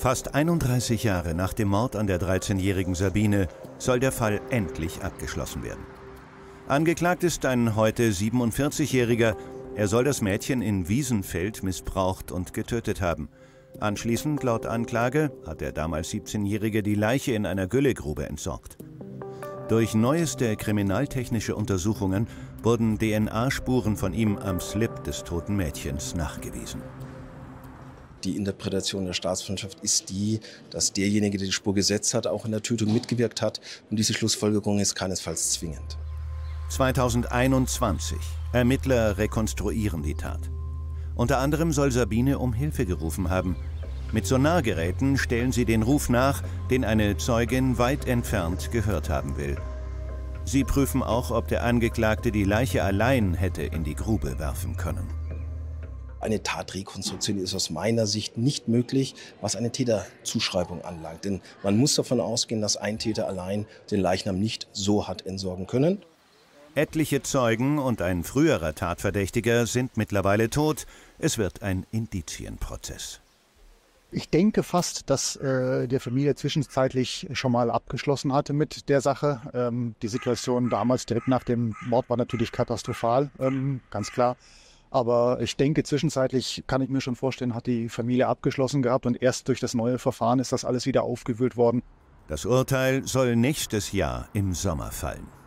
Fast 31 Jahre nach dem Mord an der 13-jährigen Sabine soll der Fall endlich abgeschlossen werden. Angeklagt ist ein heute 47-Jähriger. Er soll das Mädchen in Wiesenfeld missbraucht und getötet haben. Anschließend, laut Anklage, hat der damals 17-Jährige die Leiche in einer Güllegrube entsorgt. Durch neueste kriminaltechnische Untersuchungen wurden DNA-Spuren von ihm am Slip des toten Mädchens nachgewiesen. Die Interpretation der Staatsanwaltschaft ist die, dass derjenige, der die Spur gesetzt hat, auch in der Tötung mitgewirkt hat. Und diese Schlussfolgerung ist keinesfalls zwingend. 2021. Ermittler rekonstruieren die Tat. Unter anderem soll Sabine um Hilfe gerufen haben. Mit Sonargeräten stellen sie den Ruf nach, den eine Zeugin weit entfernt gehört haben will. Sie prüfen auch, ob der Angeklagte die Leiche allein hätte in die Grube werfen können. Eine Tatrekonstruktion ist aus meiner Sicht nicht möglich, was eine Täterzuschreibung anlangt. Denn man muss davon ausgehen, dass ein Täter allein den Leichnam nicht so hat entsorgen können. Etliche Zeugen und ein früherer Tatverdächtiger sind mittlerweile tot. Es wird ein Indizienprozess. Ich denke fast, dass äh, die Familie zwischenzeitlich schon mal abgeschlossen hatte mit der Sache. Ähm, die Situation damals direkt nach dem Mord war natürlich katastrophal, ähm, ganz klar. Aber ich denke, zwischenzeitlich kann ich mir schon vorstellen, hat die Familie abgeschlossen gehabt und erst durch das neue Verfahren ist das alles wieder aufgewühlt worden. Das Urteil soll nächstes Jahr im Sommer fallen.